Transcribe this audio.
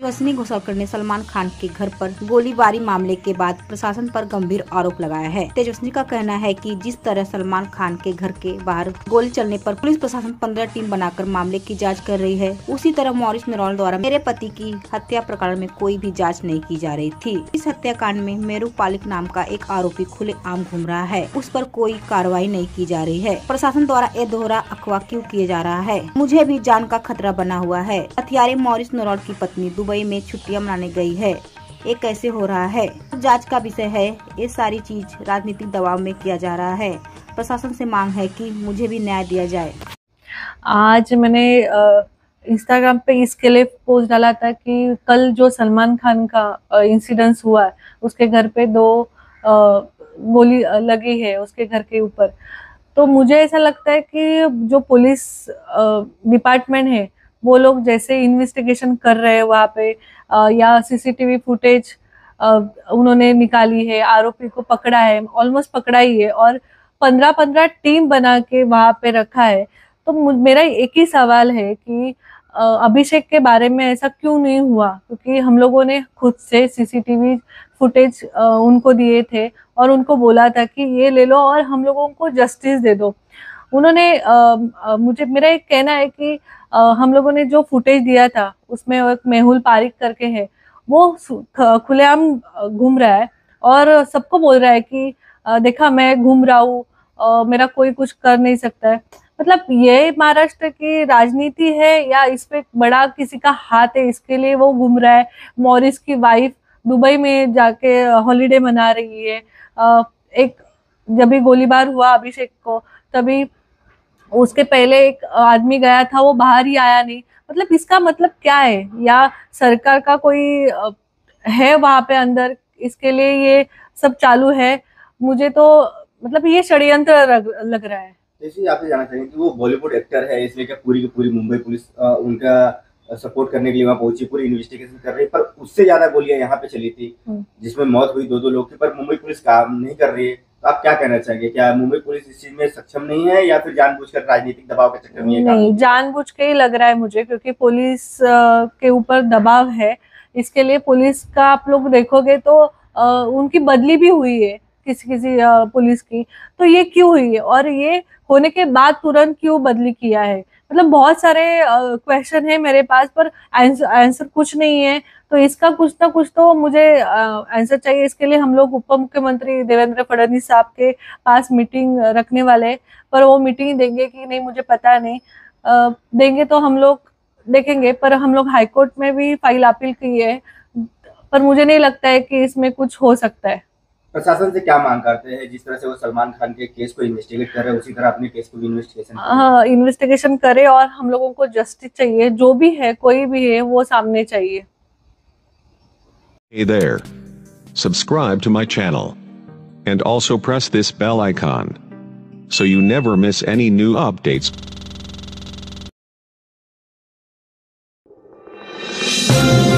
तेजस्विनी घोषालकर ने सलमान खान के घर पर गोलीबारी मामले के बाद प्रशासन पर गंभीर आरोप लगाया है। तेजस्वी का कहना है कि जिस तरह सलमान खान के घर के बाहर गोली चलने पर पुलिस प्रशासन पंद्रह टीम बनाकर मामले की जाँच कर रही है, उसी तरह मॉरिस निरौल द्वारा मेरे पति की हत्या प्रकरण में कोई भी जाँच नहीं की जा रही थी। इस हत्याकांड में मेरू पालिक नाम का एक आरोपी खुले आम घूम रहा है, उस पर कोई कार्रवाई नहीं की जा रही है। प्रशासन द्वारा ये दोहरा अखवा क्यों किया जा रहा है? मुझे भी जान का खतरा बना हुआ है। हथियारे मॉरिस निरौल की पत्नी दुबई में छुट्टियाँ मनाने गई है। ये कैसे हो रहा है? जाँच का विषय है। ये सारी चीज़ राजनीतिक दबाव में किया जा रहा है। प्रशासन से मांग है कि मुझे भी न्याय दिया जाए। आज मैंने इंस्टाग्राम पे इसके लिए पोस्ट डाला था कि कल जो सलमान खान का इंसिडेंस हुआ है, उसके घर पे दो गोली लगी है उसके घर के ऊपर। तो मुझे ऐसा लगता है कि जो पुलिस डिपार्टमेंट है वो लोग जैसे इन्वेस्टिगेशन कर रहे हैं वहाँ पे या सीसीटीवी फुटेज उन्होंने निकाली है, आरोपी को पकड़ा है ऑलमोस्ट पकड़ा ही है और पंद्रह पंद्रह टीम बना के वहाँ पे रखा है। तो मेरा एक ही सवाल है कि अभिषेक के बारे में ऐसा क्यों नहीं हुआ? क्योंकि हम लोगों ने खुद से सीसीटीवी फुटेज उनको दिए थे और उनको बोला था कि ये ले लो और हम लोगों को जस्टिस दे दो। उन्होंने मुझे, मेरा एक कहना है कि हम लोगों ने जो फुटेज दिया था, उसमें एक मेहुल पारिक करके है, वो खुलेआम घूम रहा है और सबको बोल रहा है कि देखा मैं घूम रहा हूँ मेरा कोई कुछ कर नहीं सकता है। मतलब ये महाराष्ट्र की राजनीति है या इस पे बड़ा किसी का हाथ है, इसके लिए वो घूम रहा है। मॉरिस की वाइफ दुबई में जाके हॉलीडे मना रही है। एक जब भी गोलीबार हुआ अभिषेक को, तभी उसके पहले एक आदमी गया था वो बाहर ही आया नहीं। मतलब इसका मतलब क्या है? या सरकार का कोई है वहाँ पे अंदर? इसके लिए ये सब चालू है। मुझे तो मतलब ये षड्यंत्र लग रहा है। जैसे आपसे जाना चाहेंगे कि वो बॉलीवुड एक्टर है इसलिए क्या पूरी की पूरी मुंबई पुलिस उनका सपोर्ट करने के लिए वहाँ पहुँची पूरी इन्वेस्टिगेशन कर रही है? पर उससे ज़्यादा गोलियाँ यहाँ पे चली थी हम्म। जिसमें मौत हुई दो दो लोग की पर मुंबई पुलिस काम नहीं कर रही है। तो आप क्या कहना चाहेंगे? क्या मुंबई पुलिस इस चीज़ में सक्षम नहीं है या फिर जानबूझकर राजनीतिक दबाव के चक्कर में नहीं जानबूझ के ही लग रहा है मुझे क्योंकि पुलिस के ऊपर दबाव है। इसके लिए पुलिस का आप लोग देखोगे तो उनकी बदली भी हुई है किसी किसी पुलिस की। तो ये क्यों हुई है? और ये होने के बाद तुरंत क्यों बदली किया है? मतलब बहुत सारे क्वेश्चन है मेरे पास, पर आंसर कुछ नहीं है। तो इसका कुछ ना कुछ तो मुझे आंसर चाहिए। इसके लिए हम लोग उप मुख्यमंत्री देवेंद्र फडणवीस साहब के पास मीटिंग रखने वाले पर वो मीटिंग देंगे कि नहीं, मुझे पता नहीं। देंगे तो हम लोग देखेंगे, पर हम लोग हाईकोर्ट में भी फ़ाइल अपील की है। पर मुझे नहीं लगता है कि इसमें कुछ हो सकता है। प्रशासन से क्या मांग करते हैं जिस तरह से वो सलमान खान के केस को इन्वेस्टिगेट कर रहे हैं उसी तरह अपने केस को भी इन्वेस्टिगेशन हाँ इन्वेस्टिगेशन करे और हम लोगों को जस्टिस चाहिए जो भी है कोई भी है वो सामने चाहिए hey there. Subscribe to my channel and also press this bell icon so you never miss any new updates. Thank you.